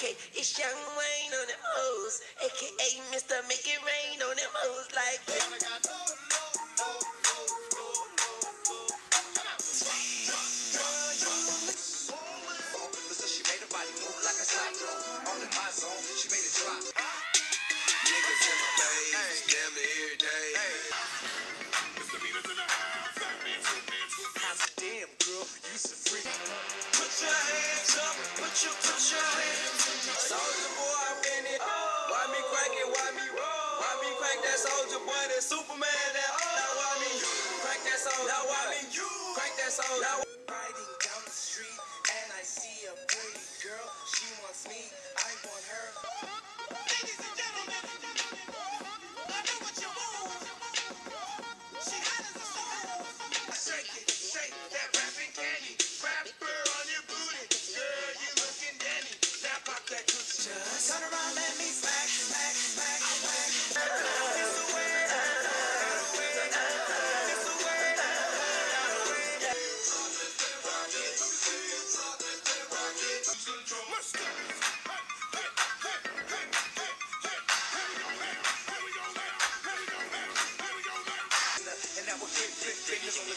Okay, it's Young Wayne on them O's, aka Mr. Make It Rain on them O's like. She made her body move like a cyclone. All in my zone, she made it drop. Niggas in my face, damn near every day. Damn, girl, you some freak. Put your hands up, put your, put your Soulja Boy, that Superman, that oh. Now why me crank that soldier? Now why me you crank that soldier? Now riding down the street and I see a pretty girl. She wants me, I want her. Ladies and gentlemen, I know what you want. She hot as a stove. Shake it, shake that rapping candy. Rapper on your booty. Girl, you looking dandy. Now pop that coochie. Just turn around, let me smack, smack, smack,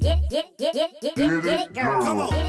Get it, get it, get it, get it, girl.